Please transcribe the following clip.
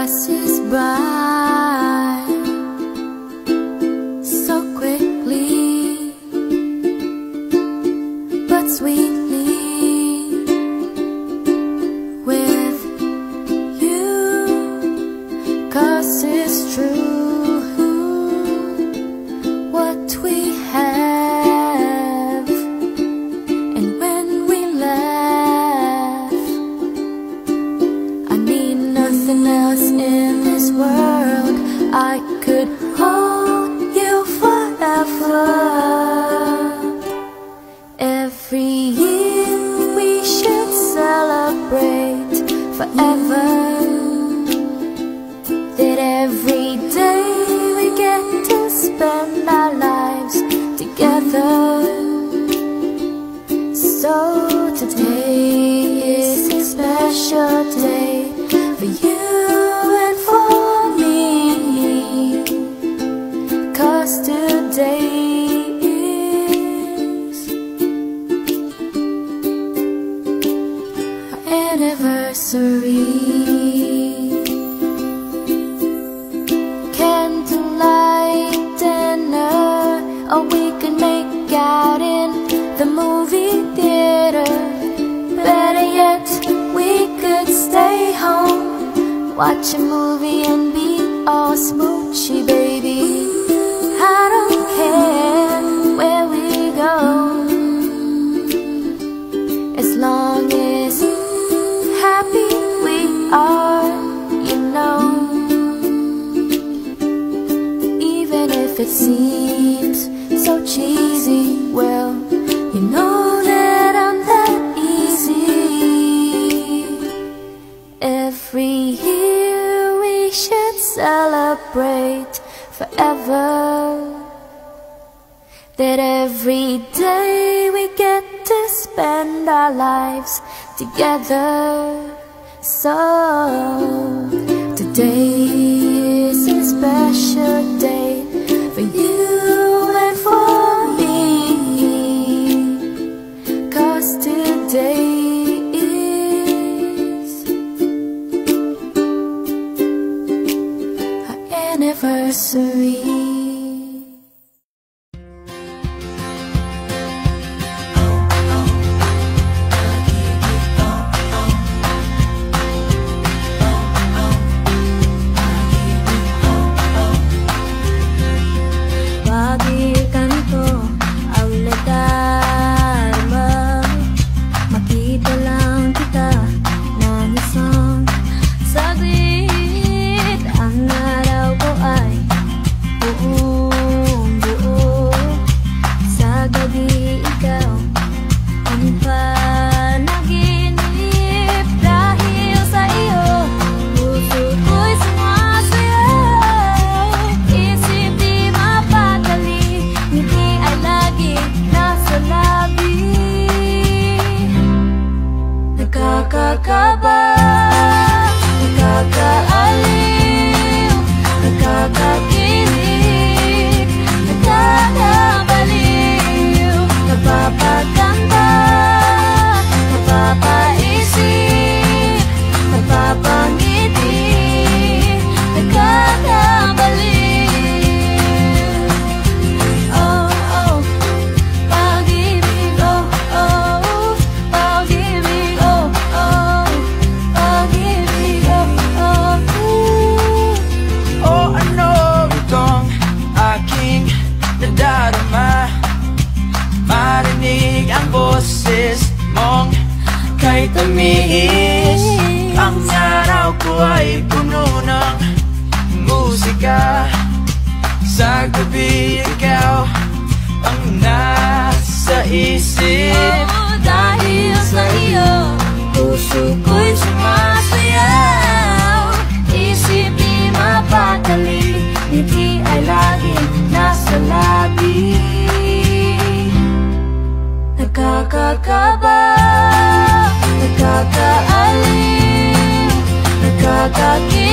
passes by. nothing else in this world. I could hold you forever. Every year we should celebrate forever. That every day we get to spend our lives together. So today is a special day. misery. Candlelight dinner Or we could make out in the movie theater. Better yet, we could stay home Watch a movie and be all smoochy, baby seems so cheesy. Well, you know that I'm that easy. Every year we should celebrate forever. That every day we get to spend our lives together. So today is a special anniversary nunca acabar. Tamis Ang araw ko ay puno ng musika. Sa gabi ikaw ang nasa isip. Dahil sa iyo Puso ko'y sumasayaw. Isip di mapatali Ngiti ay laging nasa labi. Nakakakaba tá aqui.